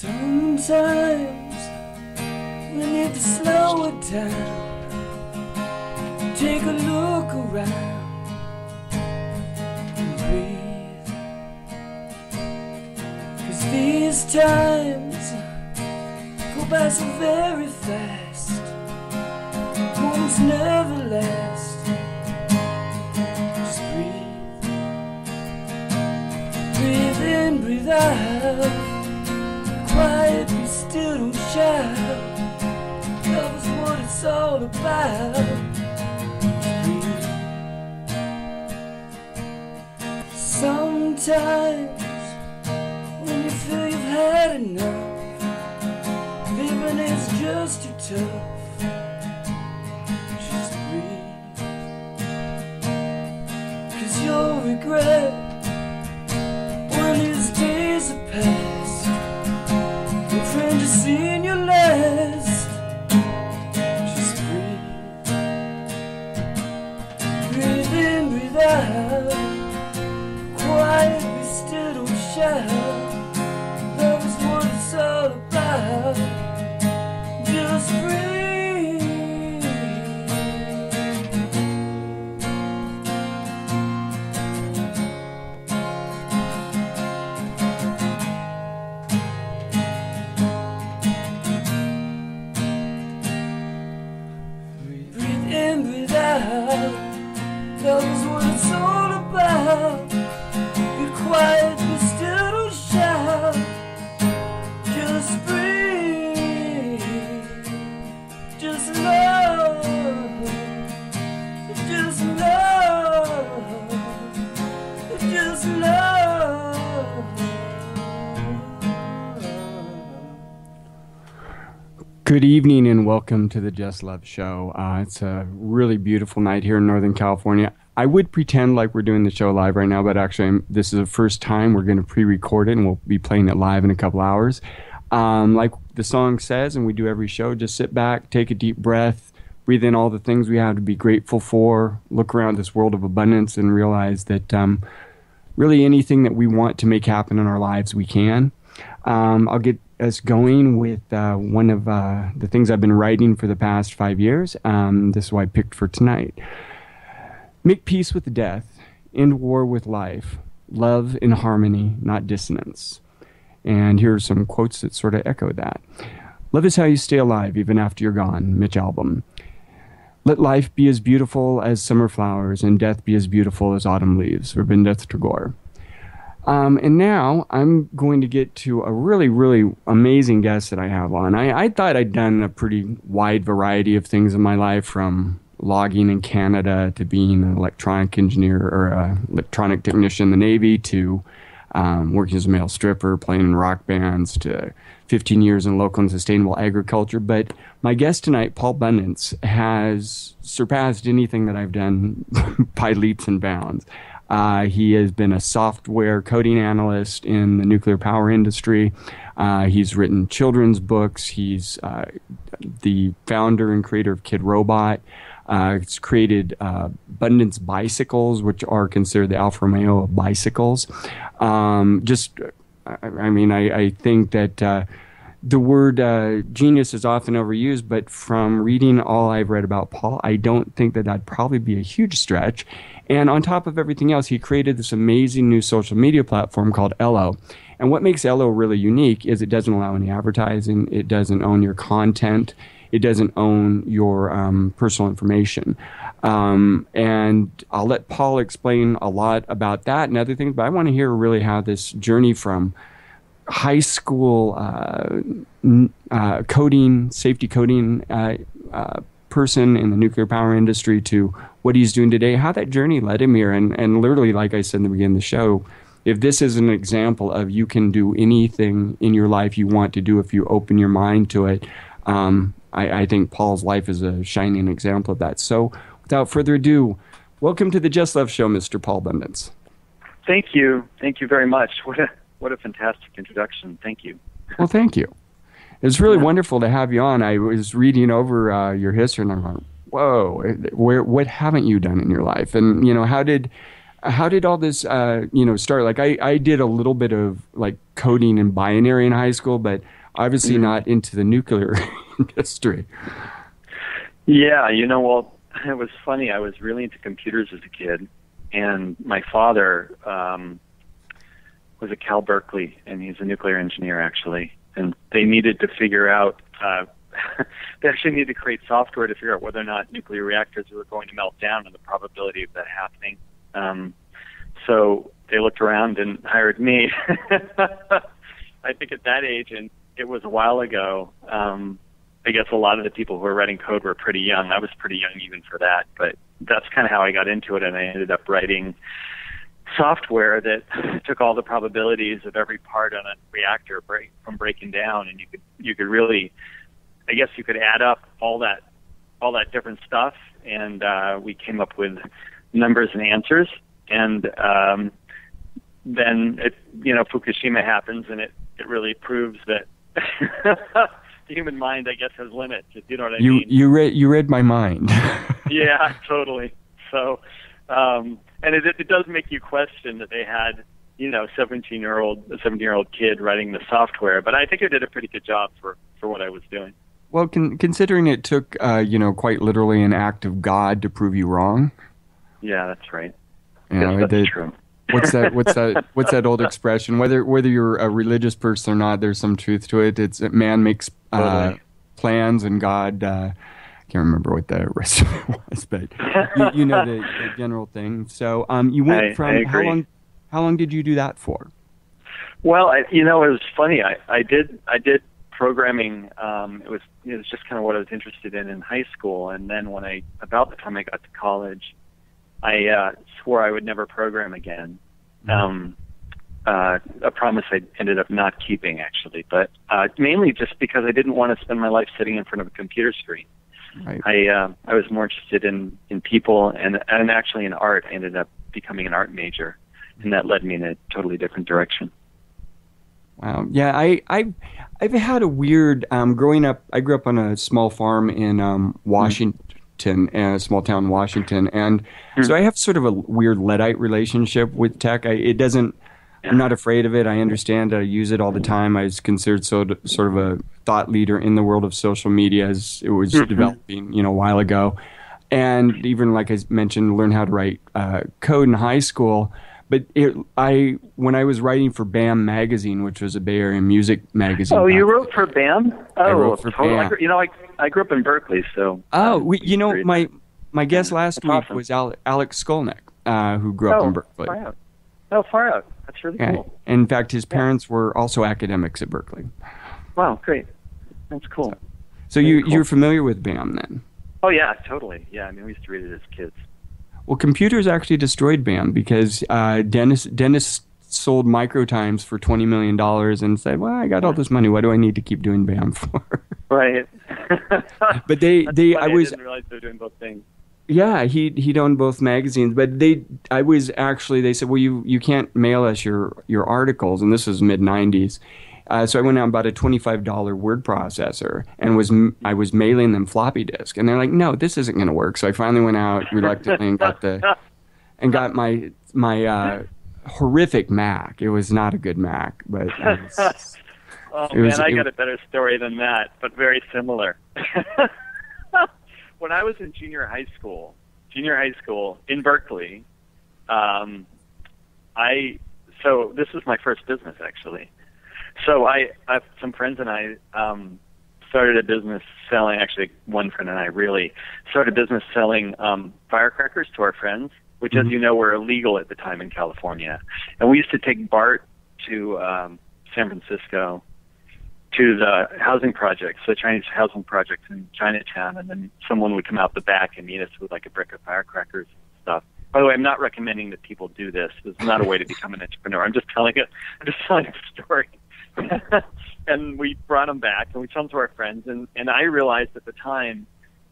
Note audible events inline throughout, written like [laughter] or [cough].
Sometimes we need to slow it down. Take a look around and breathe. Cause these times go by so very fast. Moments never last. Just breathe. Breathe in, breathe out. Still, shout. Love is what it's all about. Sometimes when you feel you've had enough, living is just too tough. Just breathe. Cause you'll regret when these days are past. Just seen your last. Just breathe. Breathe in, breathe out. Quiet, be still, don't shout. Good evening and welcome to the Just Love Show. Uh, it's a really beautiful night here in Northern California. I would pretend like we're doing the show live right now, but actually, I'm, this is the first time we're going to pre record it and we'll be playing it live in a couple hours. Um, like the song says, and we do every show, just sit back, take a deep breath, breathe in all the things we have to be grateful for, look around this world of abundance, and realize that um, really anything that we want to make happen in our lives, we can. Um, I'll get us going with uh, one of uh, the things I've been writing for the past five years. Um, this is what I picked for tonight. Make peace with death, end war with life, love in harmony, not dissonance. And here are some quotes that sort of echo that. Love is how you stay alive even after you're gone, Mitch Albom. Let life be as beautiful as summer flowers, and death be as beautiful as autumn leaves, Rabindranath Tagore. Um, and now I'm going to get to a really, really amazing guest that I have on. I, I thought I'd done a pretty wide variety of things in my life, from logging in Canada to being an electronic engineer or electronic technician in the Navy to um, working as a male stripper, playing in rock bands to 15 years in local and sustainable agriculture. But my guest tonight, Paul Budnitz, has surpassed anything that I've done [laughs] by leaps and bounds. Uh, he has been a software coding analyst in the nuclear power industry. Uh, he's written children's books. He's uh, the founder and creator of Kidrobot. Uh, it's created uh, Budnitz bicycles, which are considered the Alfa Romeo of bicycles. Um, just, I, I mean, I, I think that uh, the word uh, genius is often overused, but from reading all I've read about Paul, I don't think that that'd probably be a huge stretch. And on top of everything else, he created this amazing new social media platform called Ello. And what makes Ello really unique is it doesn't allow any advertising, it doesn't own your content, it doesn't own your um, personal information. Um, and I'll let Paul explain a lot about that and other things, but I want to hear really how this journey from high school uh, uh, coding, safety coding uh, uh, person in the nuclear power industry to what he's doing today, how that journey led him here. And, and literally, like I said in the beginning of the show, if this is an example of you can do anything in your life you want to do if you open your mind to it, um, I, I think Paul's life is a shining example of that. So, without further ado, welcome to the Just Love Show, Mr. Paul Budnitz. Thank you. Thank you very much. What a what a fantastic introduction. Thank you. Well, thank you. It's really wonderful to have you on. I was reading over uh, your history, and I'm like, "Whoa, where what haven't you done in your life?" And you know, how did how did all this, uh, you know, start? Like, I, I did a little bit of like coding and binary in high school, but obviously mm-hmm. not into the nuclear [laughs] industry. Yeah, you know, well, it was funny. I was really into computers as a kid, and my father um, was at Cal Berkeley, and he's a nuclear engineer actually. And they needed to figure out. Uh, [laughs] they actually needed to create software to figure out whether or not nuclear reactors were going to melt down and the probability of that happening. Um, so they looked around and hired me. [laughs] I think at that age, and it was a while ago. Um, I guess a lot of the people who were writing code were pretty young. I was pretty young even for that, but that's kind of how I got into it, and I ended up writing software that took all the probabilities of every part on a reactor break, from breaking down, and you could you could really, I guess you could add up all that all that different stuff, and uh, we came up with numbers and answers, and um, then it you know Fukushima happens, and it it really proves that. [laughs] the human mind, I guess, has limits. If you know what I you, mean. You read you read my mind. [laughs] yeah, totally. So, um, and it, it does make you question that they had, you know, 17 year old, a 17 year old kid writing the software. But I think I did a pretty good job for for what I was doing. Well, con- considering it took, uh, you know, quite literally an act of God to prove you wrong. Yeah, that's right. You know, that's the, true. [laughs] what's that? What's that? What's that old [laughs] expression? Whether whether you're a religious person or not, there's some truth to it. It's man makes uh, plans and God. Uh, can't remember what the [laughs] rest of it was, but you, you know the, the, general thing. So um, you went I, from I how long? How long did you do that for? Well, I, you know, it was funny. I, I did I did programming. Um, it was it was just kind of what I was interested in in high school, and then when I about the time I got to college, I uh, swore I would never program again. Mm-hmm. Um, uh, a promise I ended up not keeping actually, but uh, mainly just because I didn't want to spend my life sitting in front of a computer screen. Right. I uh, I was more interested in in people and and actually in art. I ended up becoming an art major, and that led me in a totally different direction. Wow. Yeah, I I I've had a weird um, growing up. I grew up on a small farm in um, Washington. Mm-hmm. a small town in Washington, and mm-hmm. so I have sort of a weird Luddite relationship with tech. I, it doesn't I'm not afraid of it. I understand. I use it all the time. I was considered so, sort of a thought leader in the world of social media as it was mm-hmm. developing, you know, a while ago. And even like I mentioned, learn how to write uh, code in high school. But it, I, when I was writing for BAM magazine, which was a Bay Area music magazine. Oh, you wrote for BAM? Oh, I wrote for totally. BAM. you know, I, I grew up in Berkeley, so. Oh, we, you know, my my guest last week awesome. was Alex Skolnick, uh, who grew up oh, in Berkeley. Far out. Oh, far out. That's really yeah. cool. In fact, his parents yeah. were also academics at Berkeley. Wow, great. That's cool. So, so you cool. you're familiar with BAM then? Oh yeah, totally. Yeah, I mean we used to read it as kids. Well, computers actually destroyed BAM because uh, Dennis Dennis sold Microtimes for twenty million dollars and said, "Well, I got all this money. What do I need to keep doing BAM for?" [laughs] Right. [laughs] but they they I was I didn't realize they were doing both things. Yeah, he he'd owned both magazines, but they I was actually they said, well, you you can't mail us your your articles, and this was mid '90s. Uh, so I went out and bought a twenty-five dollar word processor, and was I was mailing them floppy disk, and they're like, "No, this isn't going to work." So I finally went out reluctantly and got the and got my my uh, horrific Mac. It was not a good Mac, but was, [laughs] oh man, I got a better story than that, but very similar [laughs] when I was in junior high school, junior high school in Berkeley, um, I so this was my first business actually. So I, I some friends and I um, started a business selling. Actually, one friend and I really started a business selling um, firecrackers to our friends, which, mm-hmm. as you know, were illegal at the time in California. And we used to take BART to um, San Francisco to the housing projects, the Chinese housing projects in Chinatown, and then someone would come out the back and meet us with like a brick of firecrackers and stuff. By the way, I'm not recommending that people do this. This is not a way to become an entrepreneur. I'm just telling it. I'm just telling a story. [laughs] and we brought them back, and we told them to our friends, and and I realized at the time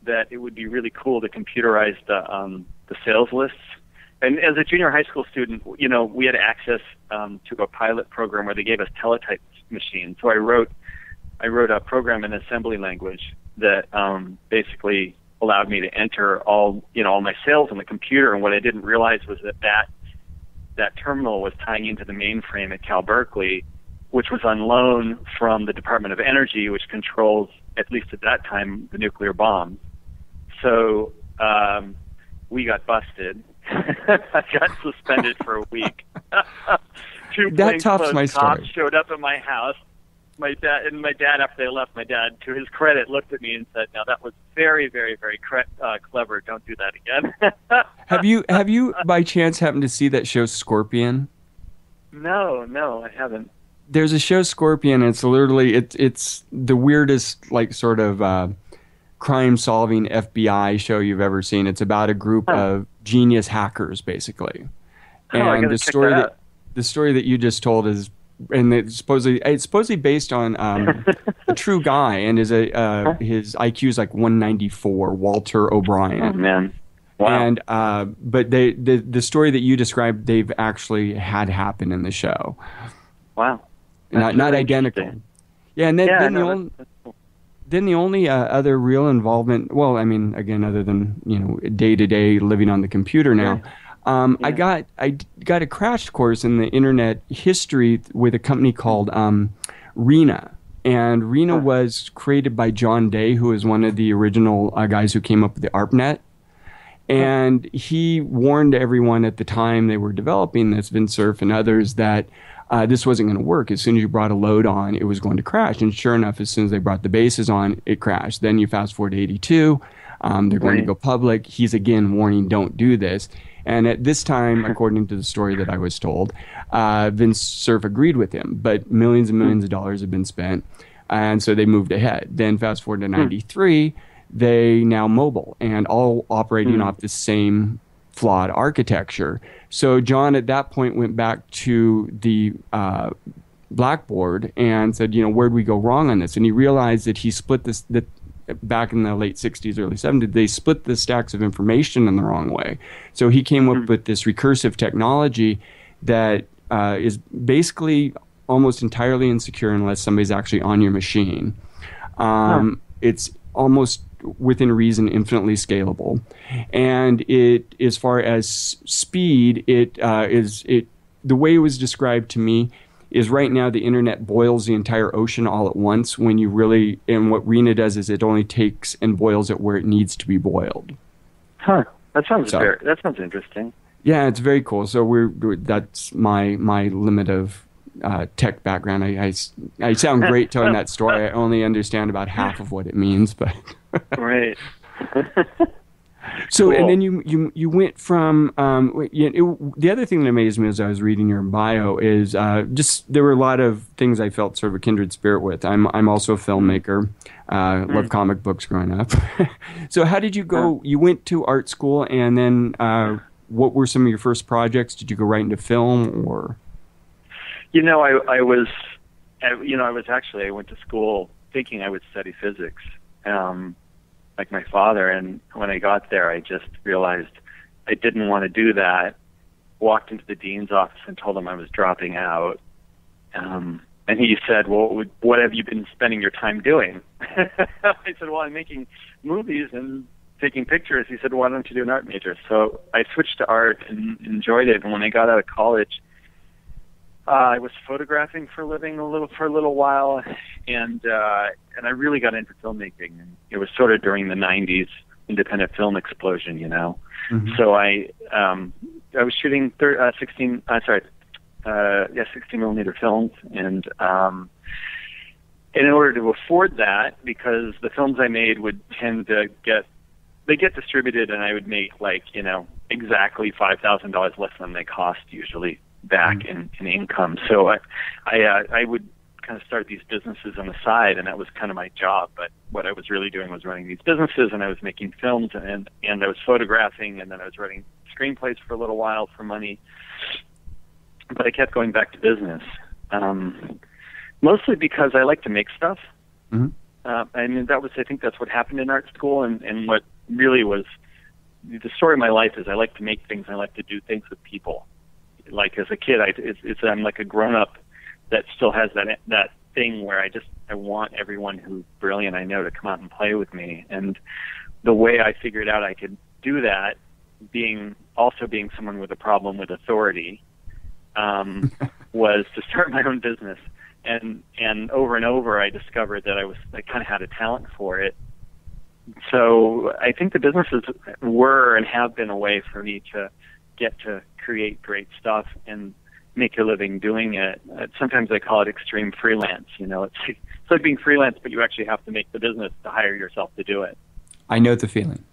that it would be really cool to computerize the um, the sales lists. And as a junior high school student, you know, we had access um, to a pilot program where they gave us teletype machines. So I wrote I wrote a program in assembly language that um, basically allowed me to enter all you know all my sales on the computer. And what I didn't realize was that that that terminal was tying into the mainframe at Cal Berkeley, which was on loan from the Department of Energy, which controls, at least at that time, the nuclear bombs. So um, we got busted. [laughs] I got suspended for a week. [laughs] Two that tops my story. cops showed up at my house. My dad and my dad, after they left, my dad, to his credit, looked at me and said, "Now that was very, very, very cre- uh, clever. Don't do that again." [laughs] have you have you by chance happened to see that show Scorpion? No, no, I haven't. There's a show Scorpion. It's literally it's it's the weirdest like sort of. Uh, crime solving FBI show you've ever seen. It's about a group of genius hackers, basically. Oh, and the story that, that, the story that you just told is and it's supposedly it's supposedly based on um, a [laughs] true guy and is a uh, his IQ is like 194 Walter O'Brien. Oh man. Wow. And uh, but they the the story that you described they've actually had happen in the show. Wow. Not not identical. Yeah, and then, yeah, then no, the only then the only uh, other real involvement, well, I mean, again, other than you know day to day living on the computer now, um, Yeah. I got I got a crash course in the internet history with a company called um, RINA. And RINA Huh. was created by John Day, who is one of the original uh, guys who came up with the ARPANET. And he warned everyone at the time they were developing this, Cerf and others, that uh, this wasn't going to work. As soon as you brought a load on, it was going to crash. And sure enough, as soon as they brought the bases on, it crashed. Then you fast forward to 82. Um, they're going to go public. He's again warning, don't do this. And at this time, [laughs] according to the story that I was told, uh, Vint Cerf agreed with him, but millions and millions of dollars have been spent. And so they moved ahead. Then fast forward to 93, they now mobile and all operating off the same flawed architecture. So John at that point went back to the uh, blackboard and said, you know, where'd we go wrong on this? And he realized that he split this that back in the late 60s, early 70s, they split the stacks of information in the wrong way. So he came up with this recursive technology that uh, is basically almost entirely insecure unless somebody's actually on your machine. Um, It's almost within reason infinitely scalable, and it as far as speed, it uh, is it the way it was described to me is right now the internet boils the entire ocean all at once when you really and what RINA does is it only takes and boils it where it needs to be boiled. Huh. That sounds So- very, that sounds interesting. Yeah, it's very cool. So we're that's my my limit of uh, tech background. I I sound great telling [laughs] that story. I only understand about half of what it means, but [laughs] Right. so and then you you you went from um yeah, it, the other thing that amazed me as I was reading your bio is uh, just there were a lot of things I felt sort of a kindred spirit with. I'm I'm also a filmmaker. Uh, Love comic books growing up. [laughs] so how did you go? You went to art school, and then uh, what were some of your first projects? Did you go right into film or? You know, I I was, I, you know, I was actually I went to school thinking I would study physics, um, like my father, and when I got there, I just realized I didn't want to do that. Walked into the dean's office and told him I was dropping out. Um, and he said, "Well, what- what have you been spending your time doing?" [laughs] I said, "Well, I'm making movies and taking pictures." He said, "Why don't you do an art major?" So I switched to art and enjoyed it. And when I got out of college, uh, I was photographing for a living a little for a little while, and uh, and I really got into filmmaking. And it was sort of during the '90s independent film explosion, you know. So I um, I was shooting thir- uh, 16. Uh, sorry, uh, yeah, 16 millimeter films, and um, in order to afford that, because the films I made would tend to get they get distributed, and I would make like you know exactly five thousand dollars less than they cost usually back in, in income. So I I uh, I would kind of start these businesses on the side, and that was kind of my job. But what I was really doing was running these businesses, and I was making films, and and I was photographing, and then I was writing screenplays for a little while for money. But I kept going back to business, um, mostly because I like to make stuff. Mhm. Uh, I mean, that was I think that's what happened in art school, and and what really was the story of my life is I like to make things. I like to do things with people. Like as a kid, I it's, it's I'm like a grown up that still has that that thing where I just I want everyone who's brilliant I know to come out and play with me. And the way I figured out I could do that, being also being someone with a problem with authority, um, [laughs] was to start my own business. And and over and over, I discovered that I was I kind of had a talent for it. So I think the businesses were and have been a way for me to get to create great stuff and make a living doing it. Uh, sometimes I call it extreme freelance. You know, it's it's like being freelance, but you actually have to make the business to hire yourself to do it. I know the feeling.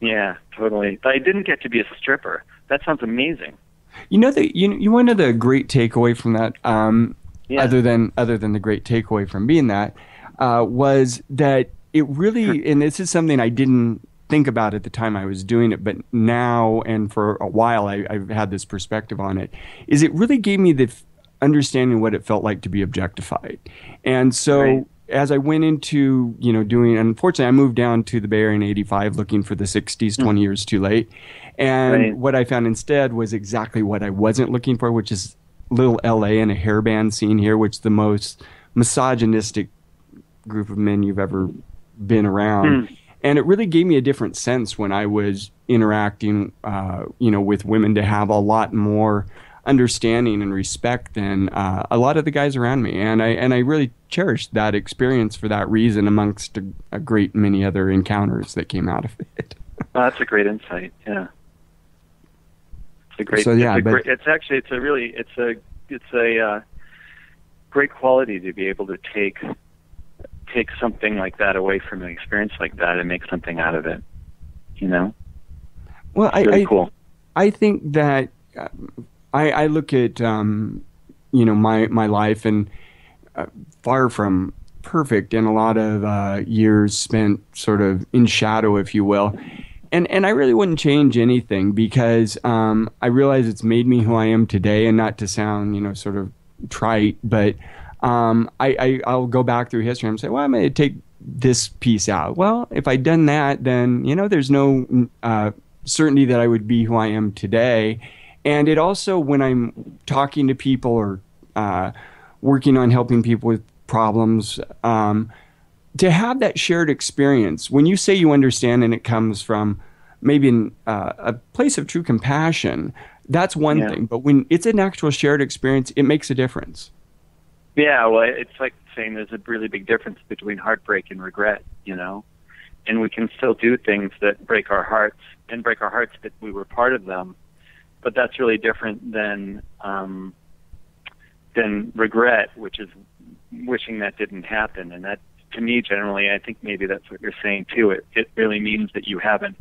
Yeah, totally. But I didn't get to be a stripper. That sounds amazing. You know the you you want to know the great takeaway from that, um, Yeah. other than other than the great takeaway from being that, uh, was that it really and this is something I didn't think about at the time I was doing it, but now and for a while I, I've had this perspective on it. Is it really gave me the f- understanding what it felt like to be objectified, and so. Right. As I went into, you know, doing, unfortunately, I moved down to the Bay Area in '85, looking for the '60s, 20 years too late. And Right. what I found instead was exactly what I wasn't looking for, which is little LA and a hairband scene here, which the most misogynistic group of men you've ever been around. Hmm. And it really gave me a different sense when I was interacting, uh, you know, with women to have a lot more understanding and respect than uh, a lot of the guys around me. And I and I really cherished that experience for that reason, amongst a, a great many other encounters that came out of it. Well, [laughs] that's a great insight. Yeah. It's a great. So, yeah, it's, but- great, it's actually it's a really it's a it's a uh, great quality to be able to take take something like that away from an experience like that and make something out of it. You know, Well, I, really I cool. I think that uh, I, I look at um, you know my my life and uh, far from perfect and a lot of uh, years spent sort of in shadow, if you will. And and I really wouldn't change anything because um, I realize it's made me who I am today. And not to sound you know sort of trite, but um, I, I I'll go back through history and say, well, I'm going to take this piece out. Well, if I'd done that, then you know there's no uh, certainty that I would be who I am today. And it also, when I'm talking to people or uh, working on helping people with problems, um, to have that shared experience, when you say you understand and it comes from maybe in, uh, a place of true compassion, that's one Yeah. thing. But when it's an actual shared experience, it makes a difference. Yeah, well, it's like saying there's a really big difference between heartbreak and regret, you know? And we can still do things that break our hearts and break our hearts that we were part of them. But that's really different than um, than regret, which is wishing that didn't happen. And that, to me, generally, I think maybe that's what you're saying too. It it really means that you haven't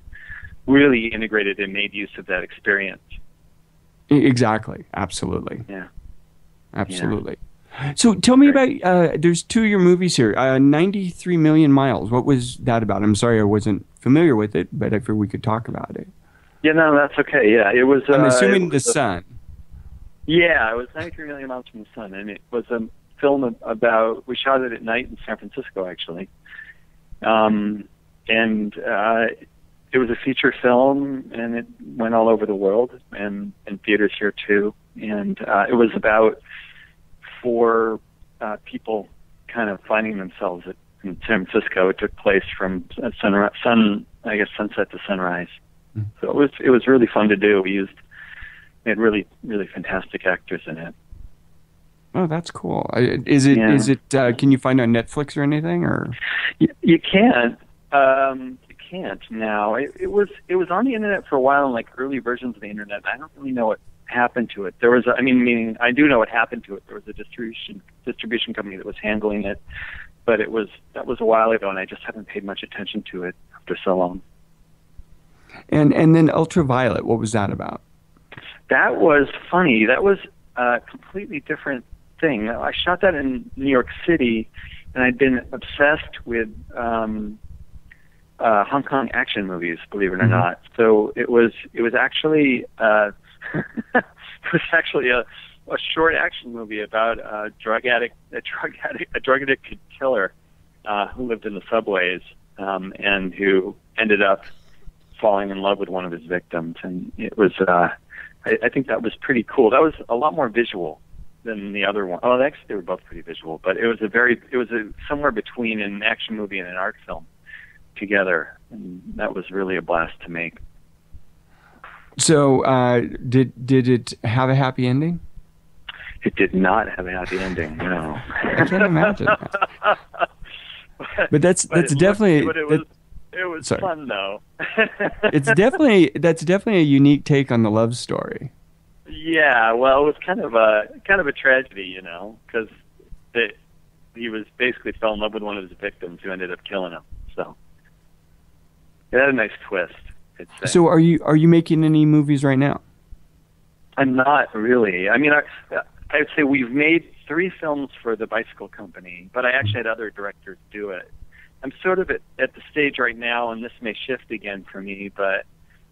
really integrated and made use of that experience. Exactly. Absolutely. Yeah. Absolutely. So tell me about uh, there's two of your movies here. Uh, 93 million miles. What was that about? I'm sorry I wasn't familiar with it, but I figured we could talk about it. Yeah, no, that's okay. Yeah, it was. I'm uh, assuming it the a- sun. Yeah, it was 93 million miles from the sun, and it was a film about. We shot it at night in San Francisco, actually, um, and uh, it was a feature film, and it went all over the world and in theaters here too. And uh, it was about four uh, people kind of finding themselves at, in San Francisco. It took place from sun, sun, I guess, sunset to sunrise. Mm. So it was it was really fun to do. We used we had really really fantastic actors in it. Oh, that's cool. Is it? Is Yeah. it? Uh, can you find it on Netflix or anything? Or You, you can't. Um, you can't now. It, it was it was on the internet for a while in like early versions of the internet. I don't really know what happened to it. There was, a, I mean, meaning I do know what happened to it. There was a distribution distribution company that was handling it, but it was that was a while ago, and I just haven't paid much attention to it after so long. and and then Ultraviolet. What was that about? That was funny. That was a completely different thing. I shot that in New York City, and I'd been obsessed with um, uh, Hong Kong action movies, believe it or Mhm. not. So it was it was actually uh, [laughs] it was actually a a short action movie about a drug addict, a drug addict, a drug addicted killer uh, who lived in the subways um, and who ended up falling in love with one of his victims, and it was. Uh, I, I think that was pretty cool. That was a lot more visual than the other one. Oh, actually, they were both pretty visual, but it was a very, it was a somewhere between an action movie and an art film together, and that was really a blast to make. So uh, did did it have a happy ending? it did not have a happy ending. No, I can't imagine. That. [laughs] but that's But that's it definitely looked- but it that- was it was sorry. fun though. [laughs] it's definitely [laughs] that's definitely a unique take on the love story. Yeah, well, it was kind of a kind of a tragedy, you know, because he was basically fell in love with one of his victims who ended up killing him. So it had a nice twist. Say. So are you are you making any movies right now? I'm not really. I mean, I, I would say we've made three films for the bicycle company, but I actually had other directors do it. I'm sort of at, at the stage right now, and this may shift again for me, but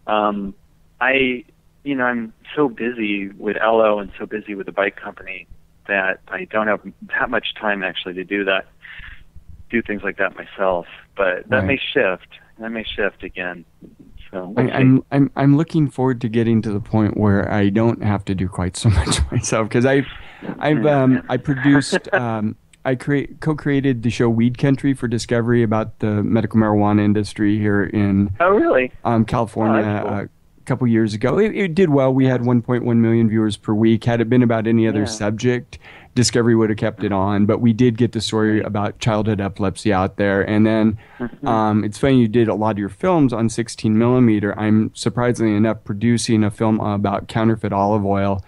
um, I, you know, I'm so busy with Ello and so busy with the bike company that I don't have that much time actually to do that, do things like that myself. But that Right. may shift. That may shift again. So I, see. I'm I'm I'm looking forward to getting to the point where I don't have to do quite so [laughs] much myself because I, I've um I produced [laughs] um I create co-created the show Weed Country for Discovery about the medical marijuana industry here in oh, really? um, California Oh, cool. uh, a couple years ago. It, it did well. We had 1.1 million viewers per week. Had it been about any other Yeah. subject, Discovery would have kept it on. But we did get the story about childhood epilepsy out there. And then Mm-hmm. um, it's funny you did a lot of your films on 16 millimeter. I'm surprisingly enough producing a film about counterfeit olive oil.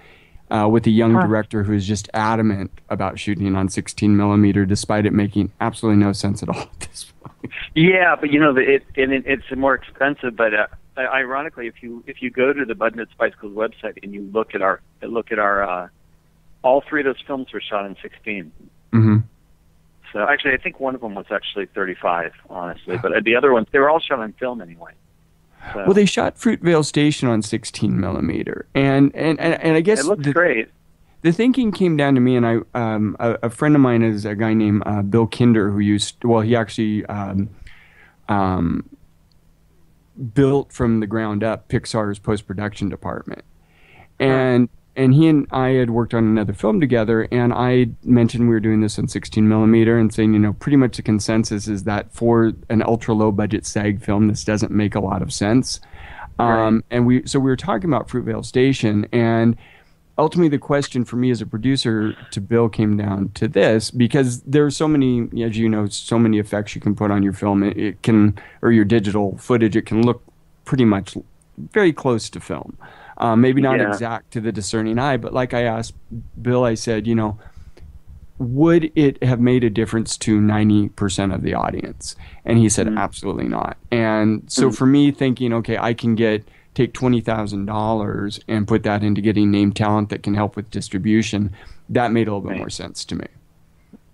Uh, with a young Huh. director who is just adamant about shooting on 16 millimeter, despite it making absolutely no sense at all at this point. Yeah, but you know, the- it, and it it's more expensive. But uh, ironically, if you if you go to the Budnitz Bicycles website and you look at our look at our uh, all three of those films were shot in 16. hmm So actually, I think one of them was actually 35, honestly. But uh, the other ones, they were all shot on film anyway. So Well, they shot Fruitvale Station on 16 millimeter, and and and, and I guess it looks the, great. The thinking came down to me, and I um, a, a friend of mine is a guy named uh, Bill Kinder who used well, he actually um, um, built from the ground up Pixar's post production department, and and he and I had worked on another film together, and I mentioned we were doing this on 16 millimeter, and saying you know pretty much the consensus is that for an ultra low budget SAG film, this doesn't make a lot of sense. Um, and we so we were talking about Fruitvale Station, and ultimately the question for me as a producer to Bill came down to this because there are so many, as you know, so many effects you can put on your film. It, it can or your digital footage. It can look pretty much very close to film. Um, maybe not Yeah. exact to the discerning eye, but like I asked Bill, I said, you know, would it have made a difference to 90% of the audience? And he said, absolutely not. And so for me, thinking, okay, I can get take $20,000 and put that into getting name talent that can help with distribution, that made a little bit more sense to me.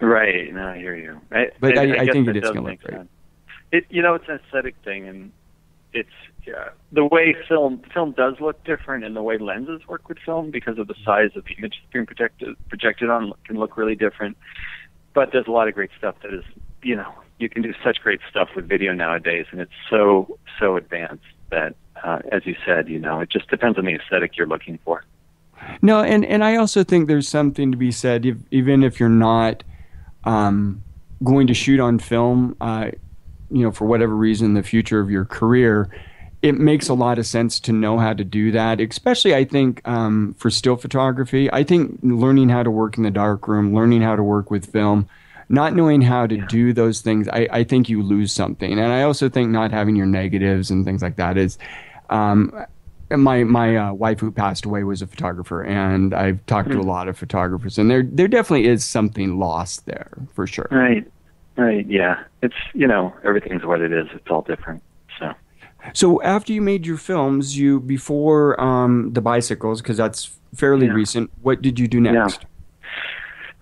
Right. No, I hear you. I, But I- I guess think it is gonna look great. It, you know, it's an aesthetic thing, and it's yeah, the way film film does look different, and the way lenses work with film because of the size of the image being projected projected on can look really different. But there's a lot of great stuff that is, you know, you can do such great stuff with video nowadays, and it's so so advanced that, uh, as you said, you know, it just depends on the aesthetic you're looking for. No, and, and I also think there's something to be said, if, even if you're not um, going to shoot on film, uh, you know, for whatever reason, the future of your career, it makes a lot of sense to know how to do that. Especially, I think um, for still photography, I think learning how to work in the darkroom, learning how to work with film, not knowing how to do those things, I, I think you lose something. And I also think not having your negatives and things like that is. Um, my my uh, wife who passed away was a photographer, and I've talked to a lot of photographers, and there there definitely is something lost there for sure. Right. Right. Yeah. It's you know everything's what it is. It's all different. So. So after you made your films, you before um, the bicycles, because that's fairly Yeah. recent. What did you do next?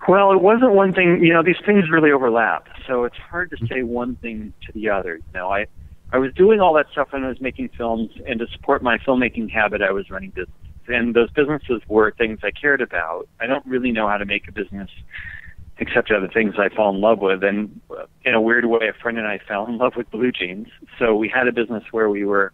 Well, it wasn't one thing. You know, these things really overlap, so it's hard to say one thing to the other. You know, I I was doing all that stuff when I was making films, and to support my filmmaking habit, I was running businesses, and those businesses were things I cared about. I don't really know how to make a business except other things I fall in love with. And in a weird way, a friend and I fell in love with blue jeans. So we had a business where we were.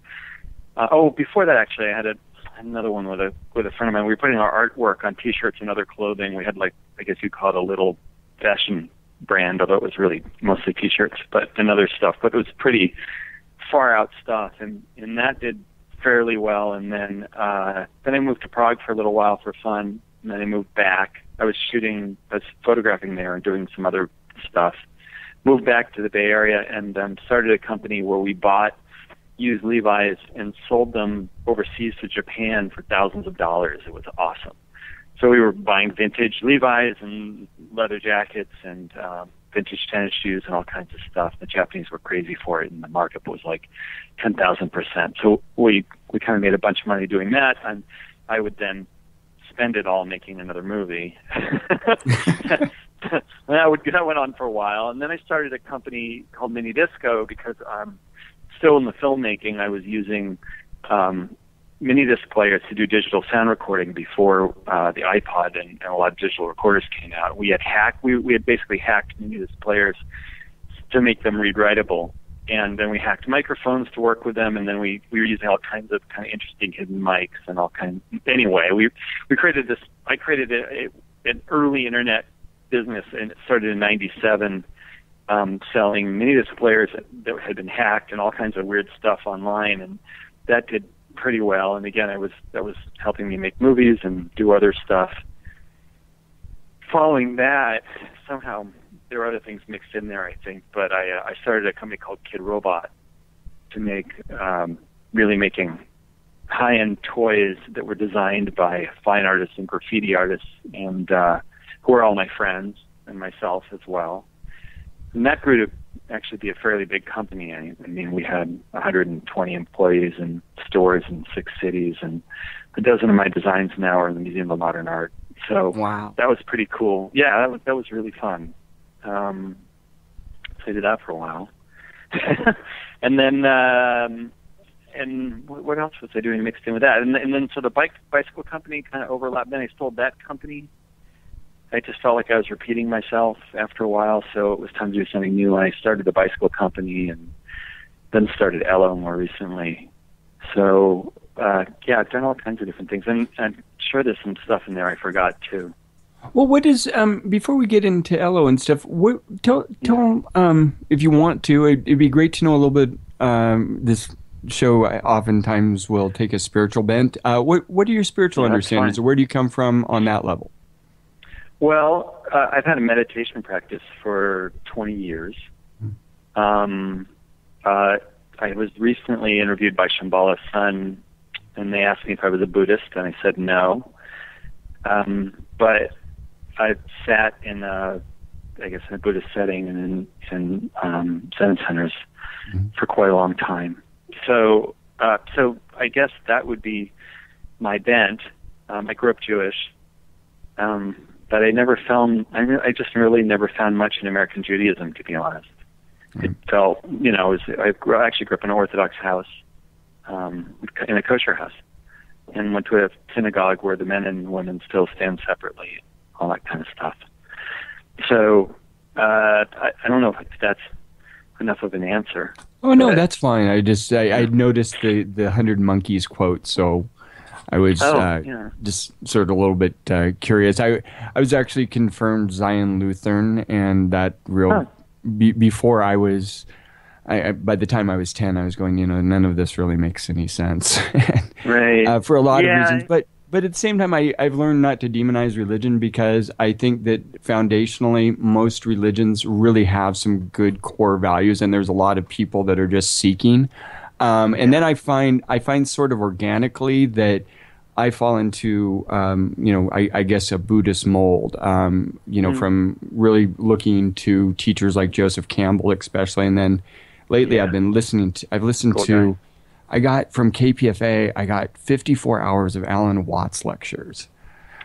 Uh, oh, before that, actually, I had a another one with a with a friend of mine. We were putting our artwork on T-shirts and other clothing. We had like I guess you'd call it a little fashion brand, although it was really mostly T-shirts, but and other stuff. But it was pretty far out stuff, and and that did fairly well. And then uh, then I moved to Prague for a little while for fun, and then I moved back I was shooting, I was photographing there and doing some other stuff. Moved back to the Bay Area and um, started a company where we bought used Levi's and sold them overseas to Japan for thousands of dollars. It was awesome. So we were buying vintage Levi's and leather jackets and um, vintage tennis shoes and all kinds of stuff. The Japanese were crazy for it, and the markup was like ten thousand percent. So we we kind of made a bunch of money doing that, and I would then spend it all making another movie. [laughs] and that would that went on for a while, and then I started a company called Mini Disco because I'm um, still in the filmmaking, I was using um, mini disc players to do digital sound recording before uh, the iPod and, and a lot of digital recorders came out. We had hacked we we had basically hacked mini disc players to make them read writable. And then we hacked microphones to work with them, and then we, we were using all kinds of kind of interesting hidden mics and all kinds. Anyway, we we created this. I created a, a, an early internet business, and it started in '97, um, selling mini disc players that had been hacked and all kinds of weird stuff online, and that did pretty well. And again, I was that was helping me make movies and do other stuff. Following that, somehow there were other things mixed in there, I think. But I uh, I started a company called Kidrobot to make um, really making high-end toys that were designed by fine artists and graffiti artists, and uh, who are all my friends and myself as well. And that grew to actually be a fairly big company. I, I mean, we had 120 employees and stores in six cities, and a dozen of my designs now are in the Museum of Modern Art. So wow. that was pretty cool. Yeah, that was, that was really fun. Um, so I did that for a while, [laughs] and then um, and what else was I doing mixed in with that? And, and then so the bike bicycle company kind of overlapped. Then I sold that company I just felt like I was repeating myself after a while, so it was time to do something new. And I started the bicycle company, and then started Ello more recently. So uh, yeah, I've done all kinds of different things, and I'm sure there's some stuff in there I forgot too. Well, what is um, before we get into Ello and stuff? What, tell tell um, if you want to. It, would be great to know a little bit. Um, this show oftentimes will take a spiritual bent. Uh, what what are your spiritual Yeah, understandings, or where do you come from on that level? Well, uh, I've had a meditation practice for 20 years. Um, uh, I was recently interviewed by Shambhala Sun, and they asked me if I was a Buddhist, and I said no. Um, but I've sat in a, I guess, in a Buddhist setting and in, in um, Zen centers for quite a long time. So, uh, so I guess that would be my bent. Um, I grew up Jewish. Um, but I never found I, I just really never found much in American Judaism to be honest. It felt you know was, I grew, I actually grew up in an Orthodox house, um, in a kosher house, and went to a synagogue where the men and women still stand separately, all that kind of stuff. So uh, I, I don't know if that's enough of an answer. Oh no, But- that's fine. I just I, I noticed the the hundred monkeys quote, so I was Oh, uh, yeah. just sort of a little bit uh, curious. I I was actually confirmed Zion Lutheran, and that real Huh. be, before I was. I, I, by the time I was ten, I was going. You know, none of this really makes any sense, [laughs] Right. uh, for a lot Yeah, of reasons. But but at the same time, I, I've learned not to demonize religion because I think that foundationally, most religions really have some good core values, and there's a lot of people that are just seeking. Um, and then I find I find sort of organically that I fall into um, you know I, I guess a Buddhist mold. Um, you know, from really looking to teachers like Joseph Campbell, especially, and then lately Yeah. I've been listening to I've listened Cool to. guy. I got from KPFA. I got 54 hours of Alan Watts lectures.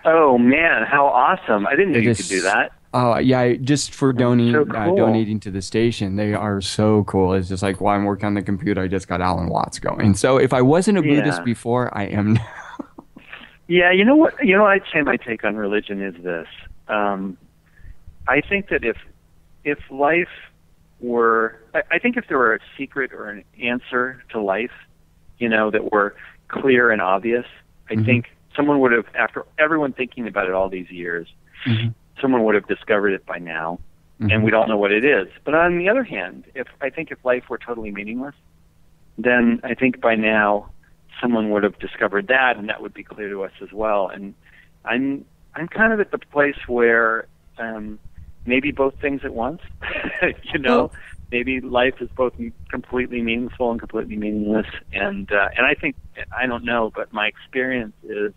oh man, how awesome! I didn't know It you is- could do that. Oh yeah, just for donating so uh, donating to the station, they are so cool. It's just like while I'm working on the computer, I just got Alan Watts going. So if I wasn't a Buddhist Yeah. before, I am now. [laughs] Yeah, you know what? You know, I'd say my take on religion is this. Um, I think that if if life were, I, I think if there were a secret or an answer to life, you know, that were clear and obvious, I Mhm. think someone would have, after everyone thinking about it all these years, Mhm. Someone would have discovered it by now, Mhm. and we don't know what it is. But on the other hand, if I think if life were totally meaningless, then I think by now someone would have discovered that, and that would be clear to us as well. And I'm I'm kind of at the place where um, maybe both things at once. [laughs] you know, maybe life is both completely meaningful and completely meaningless. And uh, and I think I don't know, but my experience is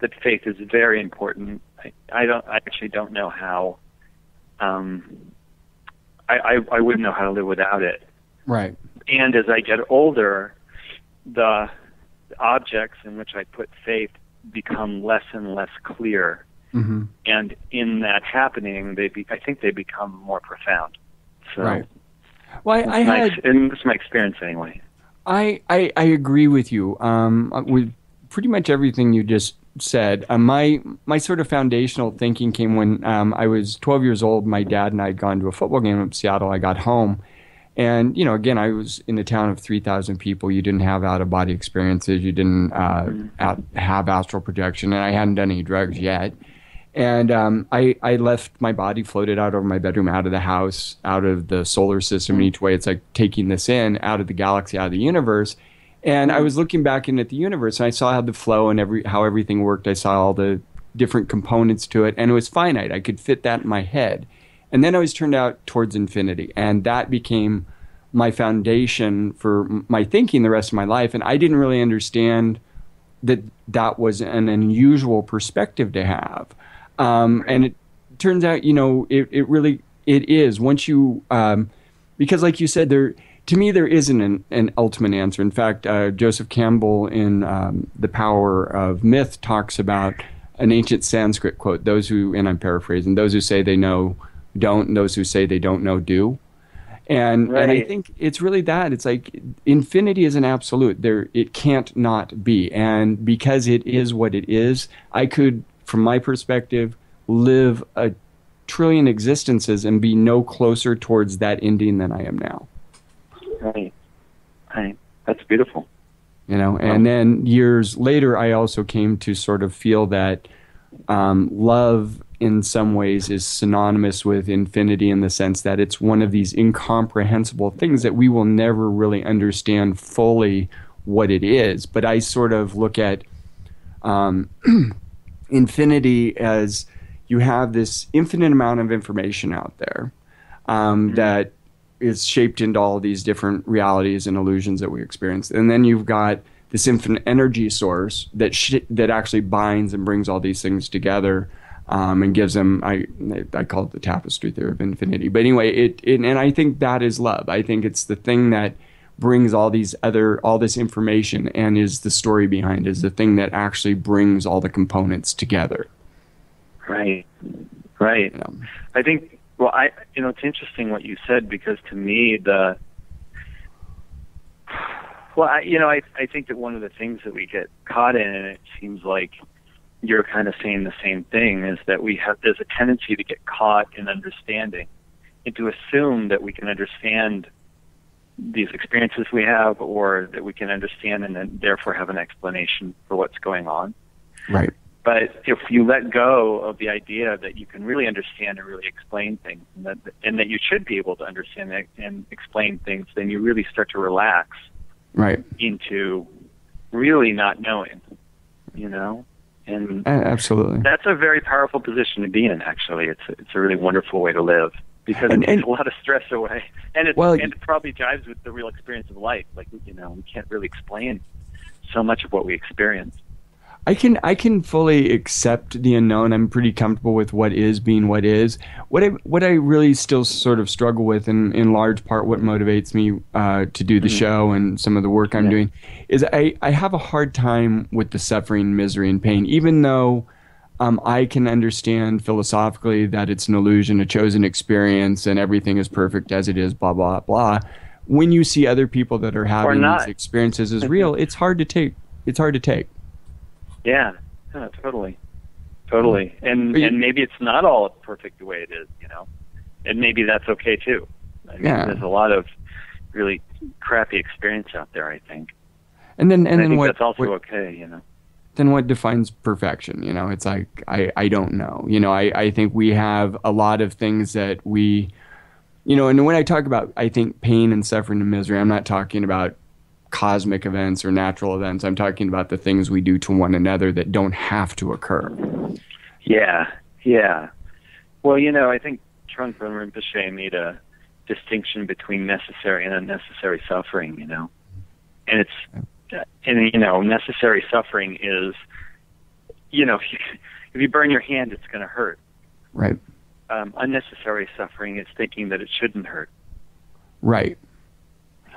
that faith is very important. I, I don't I actually don't know how. Um, I, I I wouldn't know how to live without it. Right. And as I get older, the objects in which I put faith become less and less clear. Mm-hmm. And in that happening, they be, I think they become more profound. So, right. Well, I, I had, and this is my experience anyway. I, I, I agree with you um, with pretty much everything you just said. Uh, my my sort of foundational thinking came when um, I was 12 years old. My dad and I had gone to a football game in Seattle. I got home, and you know, again, I was in a town of 3,000 people. You didn't have out of body experiences. You didn't uh, mm-hmm. out, have astral projection, and I hadn't done any drugs yet. And um, I, I left my body floated out over my bedroom, out of the house, out of the solar system. In each way, it's like taking this in, out of the galaxy, out of the universe. And I was looking back in at the universe, and I saw how the flow and every how everything worked. I saw all the different components to it, and it was finite. I could fit that in my head. And then I was turned out towards infinity, and that became my foundation for my thinking the rest of my life. And I didn't really understand that that was an unusual perspective to have. Um, and it turns out, you know, it, it really it is once you um, because, like you said, there to me there isn't an, an ultimate answer. In fact, uh, Joseph Campbell in um, The Power of Myth talks about an ancient Sanskrit quote: "Those who," and I'm paraphrasing, "those who say they know don't, and those who say they don't know do." And right. and I think it's really that. It's like infinity is an absolute. There it can't not be. And because it is what it is, I could from my perspective, live a trillion existences and be no closer towards that ending than I am now. Beautiful. You know, and then years later, I also came to sort of feel that um, love, in some ways, is synonymous with infinity in the sense that it's one of these incomprehensible things that we will never really understand fully what it is. But I sort of look at um, [clears throat] infinity as you have this infinite amount of information out there um, mm-hmm. that is shaped into all these different realities and illusions that we experience, and then you've got this infinite energy source that sh- that actually binds and brings all these things together. Um, and gives them I I call it the tapestry theory of infinity. But anyway, it, it and I think that is love. I think it's the thing that brings all these other all this information and is the story behind is the thing that actually brings all the components together right right you know? i think well i you know it's interesting what you said because to me the well I, you know i i think that one of the things that we get caught in and it seems like you're kind of saying the same thing is that we have there's a tendency to get caught in understanding and to assume that we can understand these experiences we have or that we can understand and then therefore have an explanation for what's going on. Right. But if you let go of the idea that you can really understand and really explain things and that, and that you should be able to understand and explain things, then you really start to relax right into really not knowing, you know? And absolutely. That's a very powerful position to be in actually. It's a, it's a really wonderful way to live because and, it takes and, a lot of stress away, and it well, and it probably jives with the real experience of life. Like you know, we can't really explain so much of what we experience. I can I can fully accept the unknown. I'm pretty comfortable with what is being what is. What I what I really still sort of struggle with, and in large part, what motivates me uh, to do the mm-hmm. show and some of the work I'm yeah. doing, is I I have a hard time with the suffering, misery, and pain, even though um, I can understand philosophically that it's an illusion, a chosen experience, and everything is perfect as it is, blah, blah, blah. When you see other people that are having these experiences as [laughs] real, it's hard to take. It's hard to take. Yeah, yeah totally. Totally. Mm-hmm. And you, and maybe it's not all perfect the way it is, you know. And maybe that's okay too. I mean, yeah. there's a lot of really crappy experience out there, I think. And then and, and then I think what, that's also what, okay, you know then what defines perfection? You know, it's like I, I don't know. You know, I, I think we have a lot of things that we you know, and when I talk about I think pain and suffering and misery, I'm not talking about cosmic events or natural events. I'm talking about the things we do to one another that don't have to occur. Yeah, yeah. Well, you know, I think Trungpa Rinpoche made a distinction between necessary and unnecessary suffering. You know, and it's and you know, necessary suffering is, you know, [laughs] if you, if you burn your hand, it's going to hurt. Right. Um, unnecessary suffering is thinking that it shouldn't hurt. Right.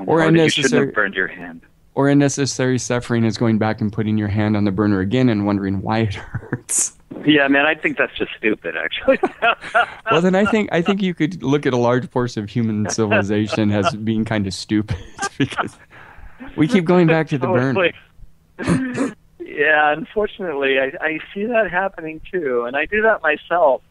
Or, or unnecessary. You shouldn't have burned your hand or unnecessary suffering is going back and putting your hand on the burner again and wondering why it [laughs] hurts. Yeah, man, I think that's just stupid, actually. [laughs] well, then I think I think you could look at a large portion of human civilization as being kind of stupid [laughs] because we keep going back to the burner. yeah, unfortunately, I, I see that happening too, and I do that myself.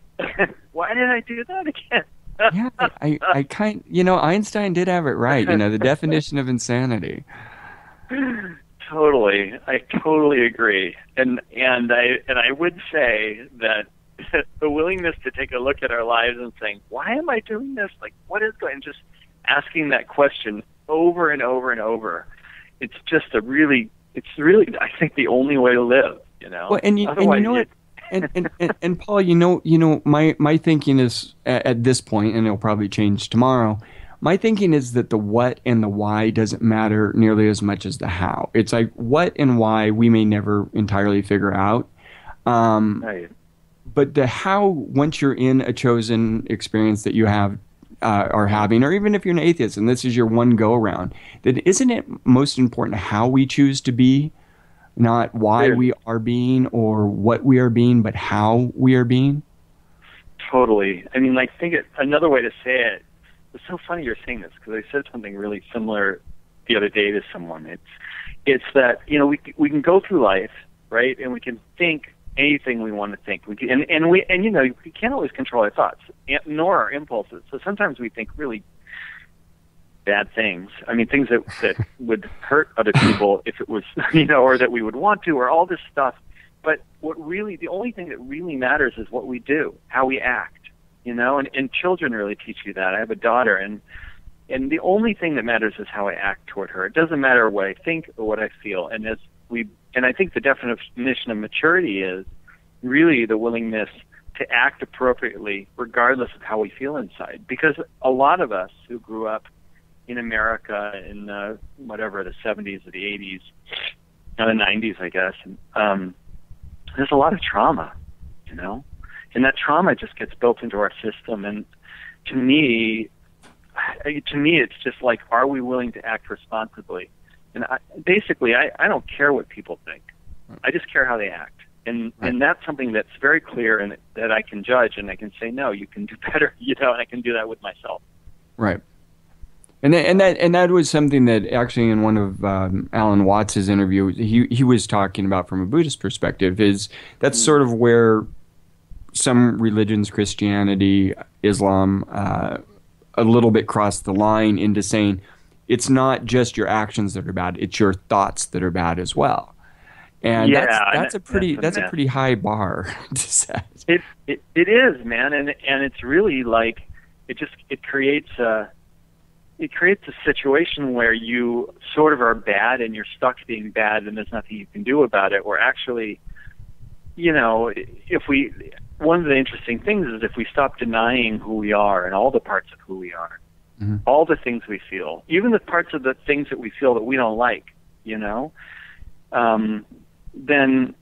why did I do that again? Yeah, I, I kind, you know, Einstein did have it right. You know, the definition of insanity totally, I totally agree, and and I and I would say that [laughs] the willingness to take a look at our lives and saying, why am I doing this? Like, what is going? Just asking that question over and over and over. It's just a really, it's really, I think, the only way to live. You know. Well, and you, and you know what? And, and, and, and Paul, you know, you know, my my thinking is at, at this point, and it'll probably change tomorrow my thinking is that the what and the why doesn't matter nearly as much as the how. It's like what and why we may never entirely figure out. Um, right. But the how, once you're in a chosen experience that you have uh, are having, or even if you're an atheist and this is your one go around, then isn't it most important how we choose to be, not why we are being or what we are being, but how we are being? Totally. I mean, like, think it, another way to say it it's so funny you're saying this because I said something really similar the other day to someone. It's it's that you know we we can go through life right, and we can think anything we want to think. We can, and and we and you know we can't always control our thoughts nor our impulses. So sometimes we think really bad things. I mean, things that that would hurt other people if it was [laughs] you know, or that we would want to, or all this stuff. But what really, the only thing that really matters is what we do, how we act you know, and, and children really teach you that. I have a daughter, and and the only thing that matters is how I act toward her. It doesn't matter what I think or what I feel. And as we, and I think the definition of maturity is really the willingness to act appropriately, regardless of how we feel inside. Because a lot of us who grew up in America in the, whatever the 70s or the 80s, or the 90s, I guess, And, um, there's a lot of trauma, you know and that trauma just gets built into our system. And to me, to me, it's just like, are we willing to act responsibly? And I, basically, I, I don't care what people think. I just care how they act. And right. and that's something that's very clear and that I can judge and I can say no, you can do [laughs] better, you know, and I can do that with myself. Right. And that, and that and that was something that actually in one of um, Alan Watts's interviews he he was talking about from a Buddhist perspective is that's mm-hmm. sort of where some religions, Christianity, Islam, uh, a little bit cross the line into saying it's not just your actions that are bad; it's your thoughts that are bad as well. And yeah, that's, that's a pretty that's, that's a pretty high bar [laughs] to set. It, it it is, man, and and it's really like it just it creates a it creates a situation where you sort of are bad and you're stuck being bad and there's nothing you can do about it. Or actually, you know, if we one of the interesting things is if we stop denying who we are and all the parts of who we are, mm-hmm. all the things we feel, even the parts of the things that we feel that we don't like, you know, um, then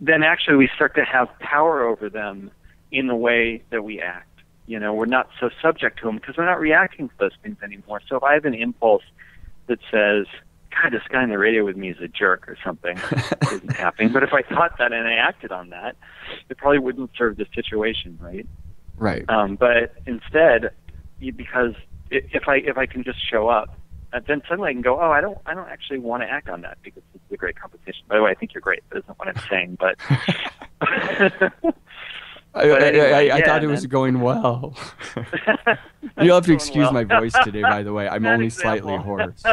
then actually we start to have power over them in the way that we act. You know, we're not so subject to them because we're not reacting to those things anymore. So if I have an impulse that says, God, this guy on the radio with me is a jerk or something. isn't [laughs] happening. But if I thought that and I acted on that, it probably wouldn't serve the situation, right? Right. Um, but instead, because if I if I can just show up, uh, then suddenly I can go, oh, I don't I don't actually want to act on that because it's a great competition. By the way, I think you're great. That isn't what I'm saying, but. [laughs] [laughs] I, anyway, I, I, I yeah, thought it was going well. [laughs] [laughs] You'll have to excuse well. my voice today, by the way. I'm [laughs] only example. slightly hoarse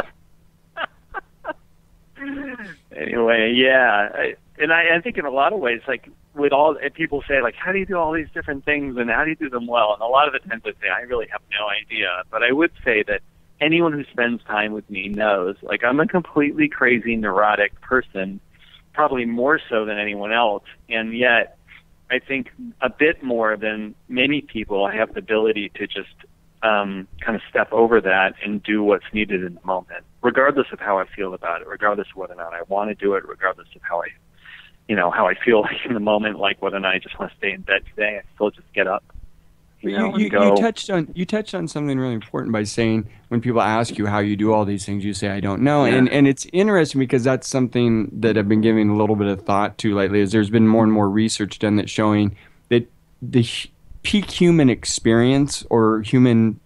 anyway, yeah, I, and I, I think in a lot of ways, like with all people say, like, how do you do all these different things and how do you do them well? And a lot of the times I say, I really have no idea. But I would say that anyone who spends time with me knows, like, I'm a completely crazy, neurotic person, probably more so than anyone else, and yet I think a bit more than many people, I have the ability to just um, kind of step over that and do what's needed in the moment, regardless of how I feel about it, regardless of whether or not I want to do it, regardless of how I, you know, how I feel [laughs] like in the moment, like whether or not I just want to stay in bed today. I still just get up. You, know, you, you, touched on you touched on something really important by saying when people ask you how you do all these things, you say I don't know, yeah. and and it's interesting because that's something that I've been giving a little bit of thought to lately. Is there's been more and more research done that's showing that the peak human experience or human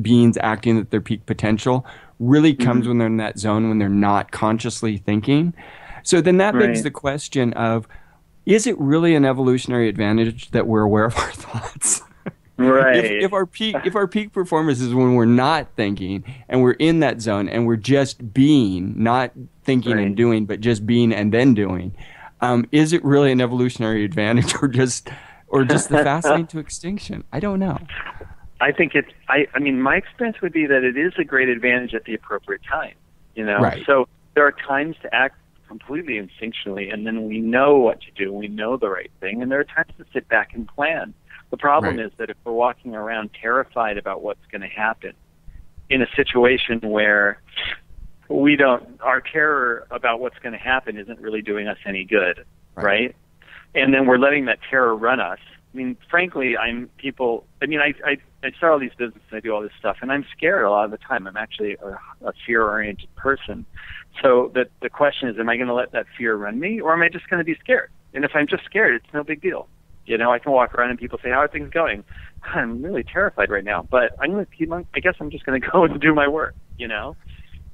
beings acting at their peak potential really comes mm-hmm. when they're in that zone when they're not consciously thinking. So then that begs the question of is it really an evolutionary advantage that we're aware of our [laughs] thoughts? Right. if, if, our peak if our peak performance is when we're not thinking and we're in that zone and we're just being, not thinking right. and doing, but just being and then doing, um, is it really an evolutionary advantage or just or just the fascinating to extinction? I don't know. I think it's. I. I mean, my experience would be that it is a great advantage at the appropriate time. You know. Right. So there are times to act completely instinctually, and then we know what to do. We know the right thing, and there are times to sit back and plan. The problem right. is that if we're walking around terrified about what's going to happen in a situation where we don't, our terror about what's going to happen isn't really doing us any good, right. right? And then we're letting that terror run us. I mean, frankly, I'm people. I mean, I I, I start all these businesses, I do all this stuff, and I'm scared a lot of the time. I'm actually a, a fear-oriented person. So the the question is, am I going to let that fear run me, or am I just going to be scared? And if I'm just scared, it's no big deal. You know, I can walk around and people say, "How are things going?" I'm really terrified right now, but I'm going to keep. My, I guess I'm just going [laughs] to go and do my work. You know,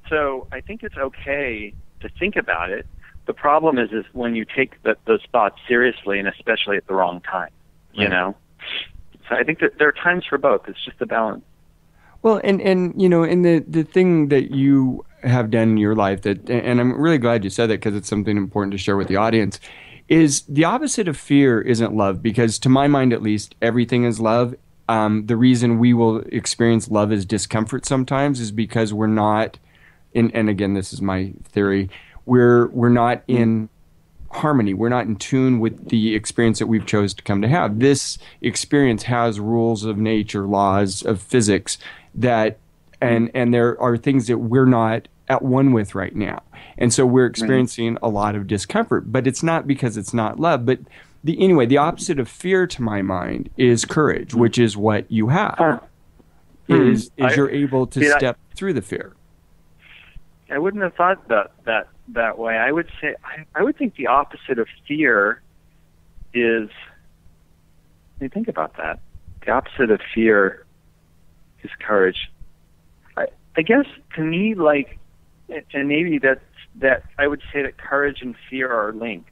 so I think it's okay to think about it. The problem is, is when you take the, those thoughts seriously, and especially at the wrong time. You right. know, so I think that there are times for both. It's just a balance. Well, and and you know, and the the thing that you have done in your life that, and I'm really glad you said that because it's something important to share with the audience is the opposite of fear isn't love because to my mind at least everything is love. Um, the reason we will experience love as discomfort sometimes is because we're not in, and again this is my theory we're we're not in harmony. We're not in tune with the experience that we've chose to come to have. This experience has rules of nature laws of physics that and and there are things that we're not at one with right now. And so we're experiencing right. a lot of discomfort, but it's not because it's not love. But the, anyway, the opposite of fear to my mind is courage, hmm. which is what you have. Huh. Is hmm. is I, you're able to step I, through the fear. I wouldn't have thought that that that way. I would say I, I would think the opposite of fear is. Let me think about that. The opposite of fear is courage. I, I guess to me, like and maybe that that I would say that courage and fear are linked.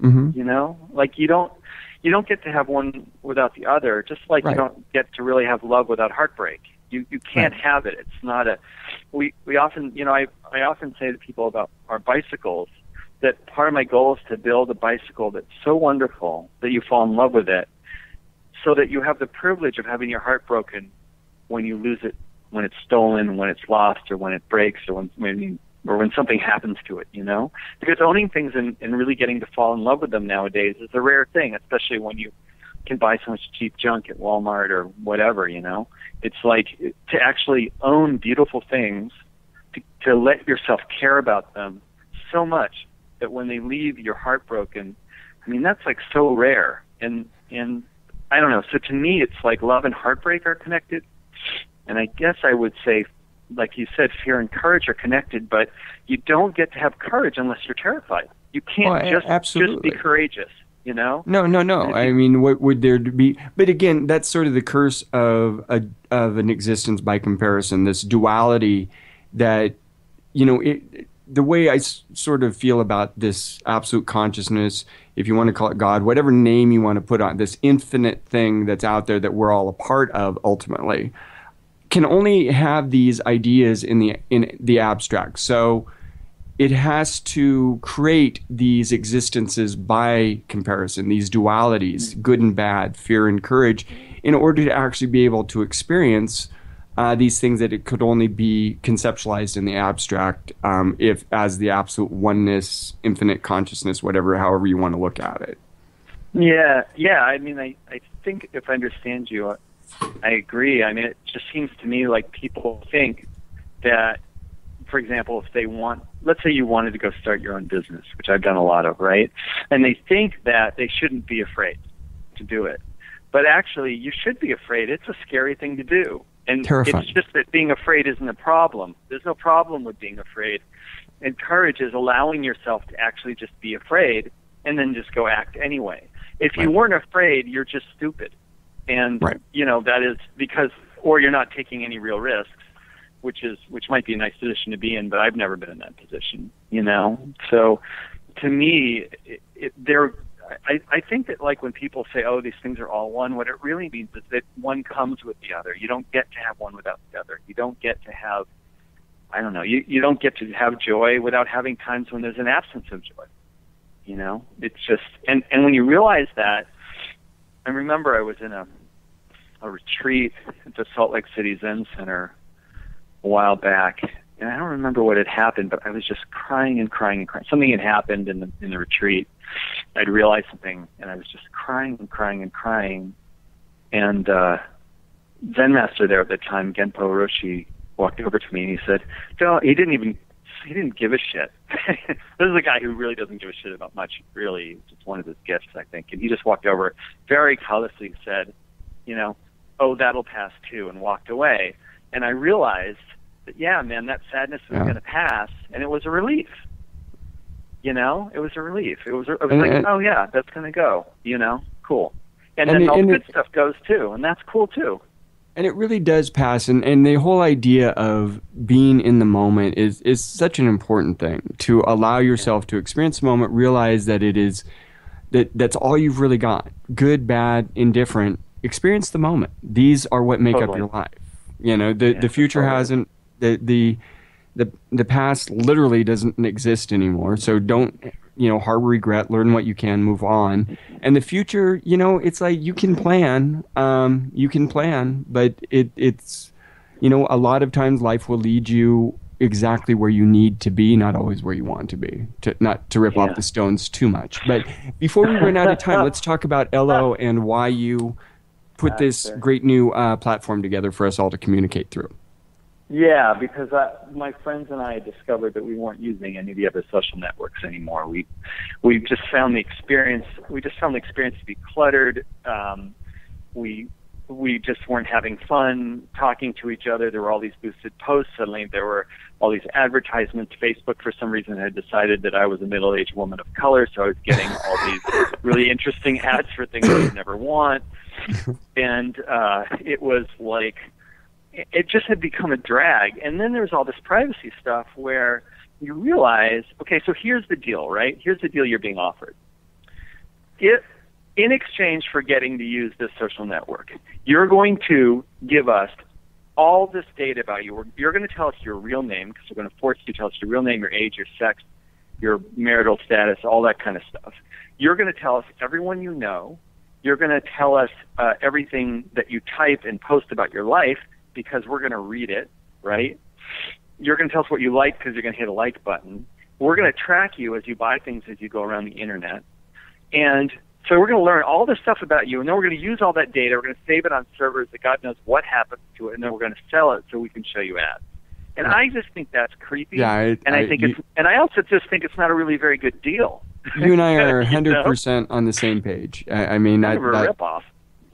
Mm-hmm. You know, like you don't you don't get to have one without the other. Just like right. you don't get to really have love without heartbreak. You you can't right. have it. It's not a. We we often you know I I often say to people about our bicycles that part of my goal is to build a bicycle that's so wonderful that you fall in love with it, so that you have the privilege of having your heart broken when you lose it when it's stolen, when it's lost, or when it breaks, or when, when or when something happens to it, you know? Because owning things and, and really getting to fall in love with them nowadays is a rare thing, especially when you can buy so much cheap junk at Walmart or whatever, you know? It's like to actually own beautiful things, to, to let yourself care about them so much that when they leave, you're heartbroken. I mean, that's like so rare. And, and I don't know. So to me, it's like love and heartbreak are connected and I guess I would say, like you said, fear and courage are connected, but you don't get to have courage unless you're terrified. You can't just absolutely. just be courageous. You know? No, no, no. I mean, what would there be? But again, that's sort of the curse of a of an existence by comparison. This duality that you know it the way I s- sort of feel about this absolute consciousness, if you want to call it God, whatever name you want to put on this infinite thing that's out there that we're all a part of ultimately, can only have these ideas in the in the abstract. So it has to create these existences by comparison, these dualities, good and bad, fear and courage, in order to actually be able to experience uh, these things that it could only be conceptualized in the abstract, um, if as the absolute oneness, infinite consciousness, whatever, however you want to look at it. Yeah, yeah. I mean, I I think if I understand you, I agree. I mean, it just seems to me like people think that, for example, if they want, let's say you wanted to go start your own business, which I've done a lot of, right? And they think that they shouldn't be afraid to do it. But actually, you should be afraid. It's a scary thing to do. And Terrifying. it's just that being afraid isn't a problem. There's no problem with being afraid. And courage is allowing yourself to actually just be afraid and then just go act anyway. If you Right. weren't afraid, you're just stupid. And Right. you know, that is because or you're not taking any real risks, which is which might be a nice position to be in, but I've never been in that position, you know. So to me, it, it, there I, I think that like when people say, "Oh, these things are all one," what it really means is that one comes with the other. You don't get to have one without the other. You don't get to have, I don't know, you you don't get to have joy without having times when there's an absence of joy. You know, it's just and and when you realize that, I remember I was in a a retreat at the Salt Lake City Zen Center a while back, and I don't remember what had happened, but I was just crying and crying and crying. Something had happened in the in the retreat. I'd realized something, and I was just crying and crying and crying. And uh, Zen master there at the time, Genpo Roshi, walked over to me and he said, "No, he didn't even." He didn't give a shit. [laughs] this is a guy who really doesn't give a shit about much. Really, it's one of his gifts, I think. And he just walked over, very callously said, "You know, oh, that'll pass too," and walked away. And I realized that, yeah, man, that sadness was Yeah. going to pass, and it was a relief. You know, it was a relief. It was, it was And- like, and- oh yeah, that's going to go. You know, cool. And, And then all the good stuff goes too, and that's cool too. And it really does pass, and, and the whole idea of being in the moment is is such an important thing to allow yourself to experience the moment, realize that it is that that's all you've really got, good, bad, indifferent. Experience the moment. These are what make up your life. You know, the Yeah, the future totally. hasn't the the the the past literally doesn't exist anymore. So don't you know harbor regret. Learn what you can, move on. And the future, you know, it's like you can plan. Um, you can plan, but it it's you know a lot of times life will lead you exactly where you need to be, not always where you want to be. To not to rip Yeah. off the stones too much. But before we run out of time, let's talk about Ello and why you put this great new uh, platform together for us all to communicate through. Yeah, because I, my friends and I discovered that we weren't using any of the other social networks anymore. We we just found the experience we just found the experience to be cluttered. Um, we we just weren't having fun talking to each other. There were all these boosted posts. Suddenly there were all these advertisements. Facebook, for some reason, had decided that I was a middle-aged woman of color, so I was getting all these [laughs] really interesting ads for things I would never want. [laughs] And uh, it was like it- just had become a drag. And then there's all this privacy stuff where you realize, okay, so here's the deal, right? Here's the deal you're being offered. If in exchange for getting to use this social network, you're going to give us all this data about you. You're going to tell us your real name because we're going to force you to tell us your real name, your age, your sex, your marital status, all that kind of stuff. You're going to tell us everyone you know. You're going to tell us uh, everything that you type and post about your life because we're going to read it, right? You're going to tell us what you like because you're going to hit a like button. We're going to track you as you buy things as you go around the internet. And so we're going to learn all this stuff about you, and then we're going to use all that data. We're going to save it on servers that God knows what happens to it, and then we're going to sell it so we can show you ads. And I just think that's creepy. Yeah, I- and I, I- think you- it's, and I also just think it's not a really very good deal. You and I [laughs] are hundred percent on the same page. I, I mean, Kind that, of a that ripoff.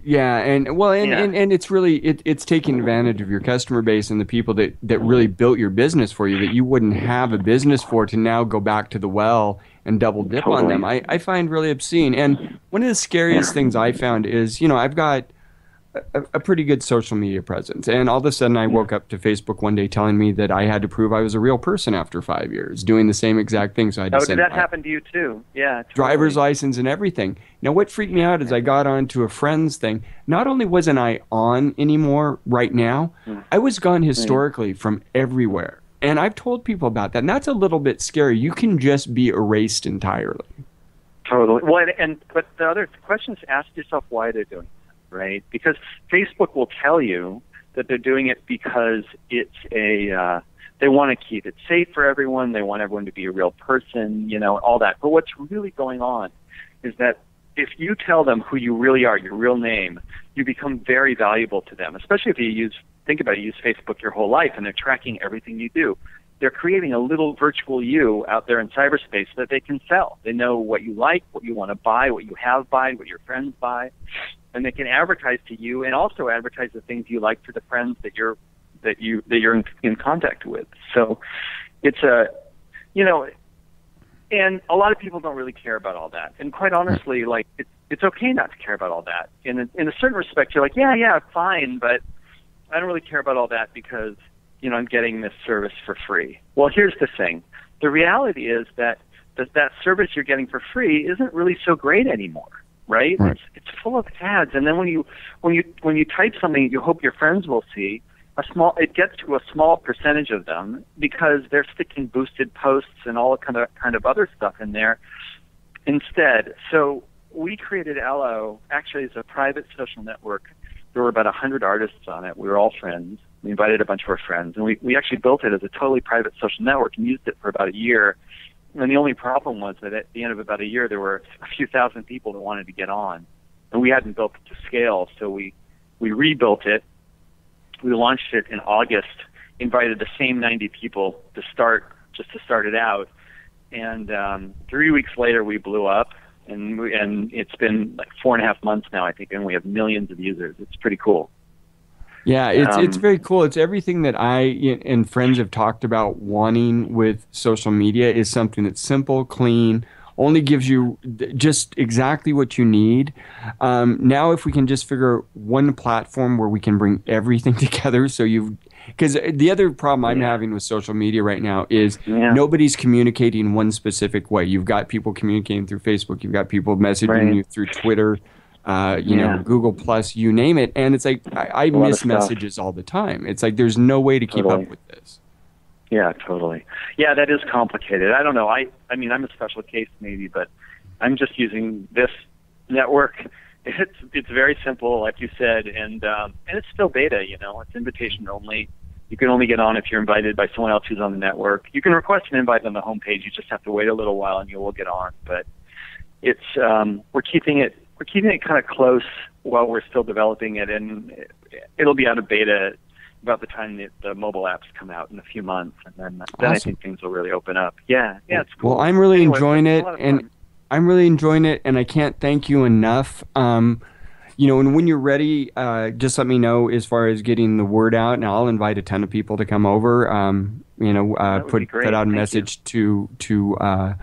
Yeah, and well, and, Yeah. and, and it's really it, it's taking advantage of your customer base and the people that that really built your business for you that you wouldn't have a business for to now go back to the well and double dip on them. I, I find really obscene. And one of the scariest things I found is you know I've got a, a pretty good social media presence. And all of a sudden, I woke up to Facebook one day telling me that I had to prove I was a real person after five years, doing the same exact thing. So I had Oh, did that happen to you too? Yeah. Totally. driver's license and everything. Now, what freaked me out is I got onto a friend's thing. Not only wasn't I on anymore right now. I was gone historically from everywhere. And I've told people about that. And that's a little bit scary. You can just be erased entirely. Totally. Well, and, and but the other question is ask yourself why they're doing that, right? Because Facebook will tell you that they're doing it because it's a uh, they want to keep it safe for everyone. They want everyone to be a real person, you know, all that. But what's really going on is that if you tell them who you really are, your real name, you become very valuable to them. Especially if you use think about it, you use Facebook your whole life and they're tracking everything you do. They're creating a little virtual you out there in cyberspace that they can sell. They know what you like, what you want to buy, what you have buy, what your friends buy, and they can advertise to you and also advertise the things you like to the friends that you're that you that you're in, in contact with. So it's a you know and a lot of people don't really care about all that. And quite honestly, like it's it's okay not to care about all that. In a, in a certain respect, you're like, yeah, yeah, fine, but I don't really care about all that because you know I'm getting this service for free. Well, here's the thing: the reality is that that that service you're getting for free isn't really so great anymore, right? Right. It's, it's full of ads, and then when you when you when you type something you hope your friends will see, a small it gets to a small percentage of them because they're sticking boosted posts and all kind of kind of other stuff in there instead. So we created Ello actually as a private social network. There were about a hundred artists on it. We were all friends. We invited a bunch of our friends, and we we actually built it as a totally private social network and used it for about a year. And the only problem was that at the end of about a year, there were a few thousand people that wanted to get on, and we hadn't built it to scale. So we we rebuilt it we launched it in August, invited the same 90 people to start, just to start it out. And um, three weeks later, we blew up, and we, and it's been like four and a half months now, I think, and we have millions of users. It's pretty cool. Yeah, it's Um, it's very cool. It's everything that I and friends have talked about wanting with social media is something that's simple, clean, only gives you just exactly what you need. Um, now, if we can just figure one platform where we can bring everything [laughs] together, so you because the other problem I'm Yeah. having with social media right now is Yeah. nobody's communicating one specific way. You've got people communicating through Facebook, you've got people messaging Right. you through Twitter, uh, you Yeah. know, Google Plus, you name it, and it's like I, I miss messages all the time. It's like there's no way to keep Totally. up with this. Yeah, totally. Yeah, that is complicated. I don't know. I I mean, I'm a special case maybe, but I'm just using this network. It's it's very simple, like you said, and um, and it's still beta. You know, it's invitation only. You can only get on if you're invited by someone else who's on the network. You can request an invite on the homepage. You just have to wait a little while, and you will get on. But it's um, we're keeping it we're keeping it kind of close while we're still developing it, and it, it'll be out of beta about the time that the mobile apps come out in a few months, and then then I think things will really open up. Yeah, yeah, it's cool. Well, I'm really Anyway, enjoying it, a lot of and. I'm really enjoying it, and I can't thank you enough. Um, you know, and when you're ready, uh, just let me know as far as getting the word out, and I'll invite a ton of people to come over. Um, you know, uh, put put out a Thank you. message to to uh,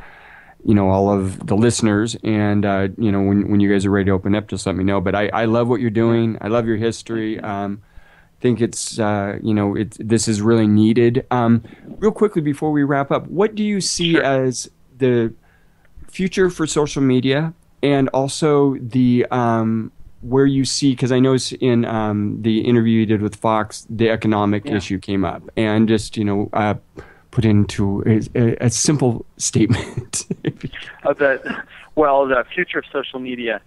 you know all of the listeners, and uh, you know when when you guys are ready to open up, just let me know. But I, I love what you're doing. I love your history. Um, think it's uh, you know it this is really needed. Um, real quickly before we wrap up, what do you see Sure. as the future for social media, and also the um, where you see because I noticed in um, the interview you did with Fox, the economic Yeah. issue came up, and just you know uh, put into a, a, simple statement. [laughs] Uh, the, well, the future of social media.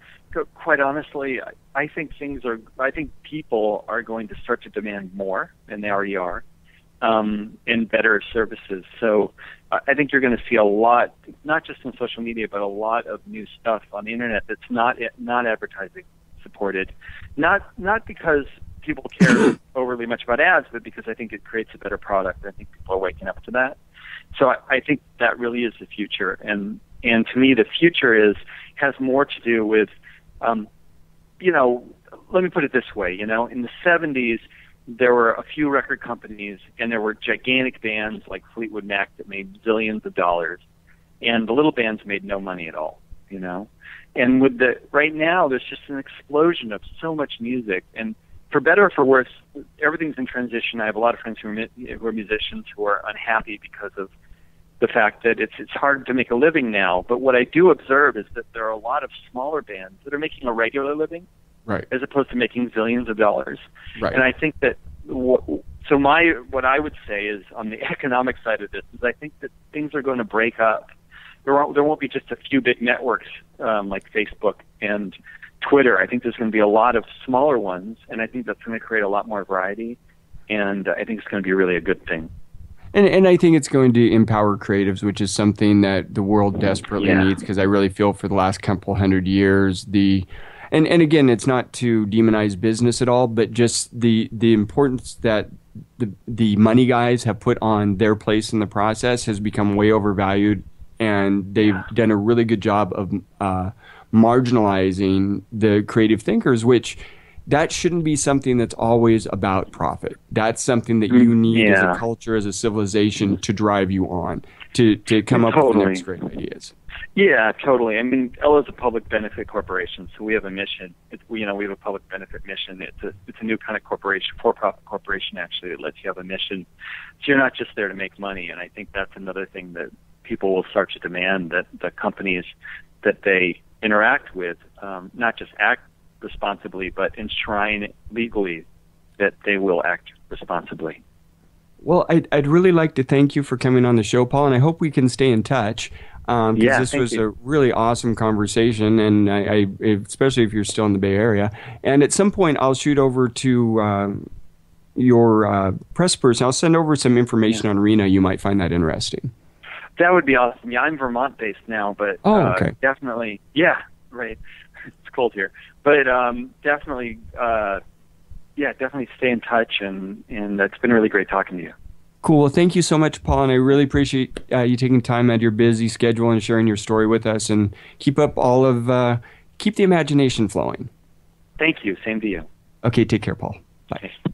Quite honestly, I- I think things are. I think people are going to start to demand more, and they already are, um, and better services. So, I I think you're going to see a lot, not just in social media, but a lot of new stuff on the internet that's not not advertising supported. Not not because people care [coughs] overly much about ads, but because I think it creates a better product. I think people are waking up to that. So I, I think that really is the future, and and to me, the future is has more to do with, um, you know, let me put it this way. You know, in the '70s, there were a few record companies, and there were gigantic bands like Fleetwood Mac that made zillions of dollars, and the little bands made no money at all. You know, and with the right now, there's just an explosion of so much music, and for better or for worse, everything's in transition. I have a lot of friends who are, who are musicians who are unhappy because of the fact that it's it's hard to make a living now. But what I do observe is that there are a lot of smaller bands that are making a regular living right, as opposed to making zillions of dollars. right. And I think that wh- so my what I would say is on the [laughs] economic side of this is I think that things are going to break up. There won't there won't be just a few big networks um, like Facebook and Twitter. I think there's going to be a lot of smaller ones, and I think that's going to create a lot more variety. And I think it's going to be really a good thing. And, and I think it's going to empower creatives, which is something that the world desperately Yeah. needs. Because I really feel for the last couple hundred years, the and and again, it's not to demonize business at all, but just the the importance that the the money guys have put on their place in the process has become way overvalued, and they've done a really good job of uh, marginalizing the creative thinkers, which that shouldn't be something that's always about profit. That's something that you need as a culture, as a civilization, to drive you on to to come up with the next great ideas. Yeah, totally. I mean, Ello is a public benefit corporation, so we have a mission. It's, you know, we have a public benefit mission. It's a it's a new kind of corporation, for-profit corporation, actually, that lets you have a mission. So you're not just there to make money, and I think that's another thing that people will start to demand that the companies that they interact with um, not just act responsibly, but enshrine legally that they will act responsibly. Well, I'd, I'd really like to thank you for coming on the show, Paul, and I hope we can stay in touch. Um, Yeah, this was you. a really awesome conversation, and I, I, especially if you're still in the Bay Area. And at some point, I'll shoot over to um, your uh, press person. I'll send over some information on RINA. You might find that interesting. That would be awesome. Yeah, I'm Vermont based now, but Oh, uh, okay. definitely, yeah, right. [laughs] It's cold here, but um, definitely, uh, yeah, definitely stay in touch, and and it's been really great talking to you. Cool. Well, thank you so much, Paul, and I really appreciate uh, you taking time out of your busy schedule and sharing your story with us. And keep up all of uh, keep the imagination flowing. Thank you. Same to you. Okay, take care, Paul. Bye. Okay.